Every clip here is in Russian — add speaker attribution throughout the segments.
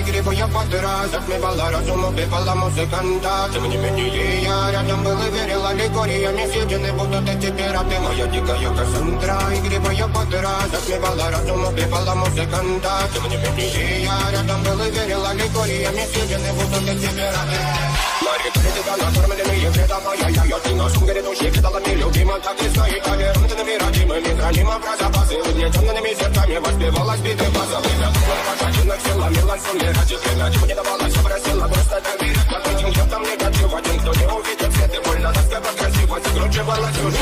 Speaker 1: игривая подра Затмевала разум, убивала музыканта. Тем не менее я рядом был и верил Аллегориями съедены будут эти пираты Моя дикая Кассандра Игривая подра Затмевала разум, убивала музыканта. Тем не менее я рядом был и верил Аллегориями съедены будут эти пираты Мария критика, накормленные предавая Я ее на сумке грядущих кидалами Любима, так и стоит толерантными родимыми Хранима про запасы Угнетенными сердцами Воспевалась биты база Время Пошатенных силами Лансом не ради Время чего не давалось Просила просто доверить Под этим чертом негатив Один, кто не увидит свет И больно тоска по красивости Скручивалась уже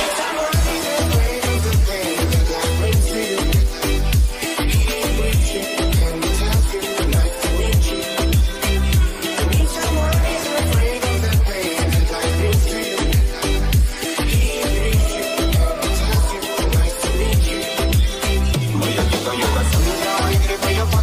Speaker 1: Моя дикая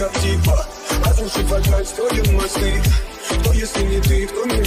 Speaker 2: как типа. Разрушить строим мосты. Кто если не ты, кто меня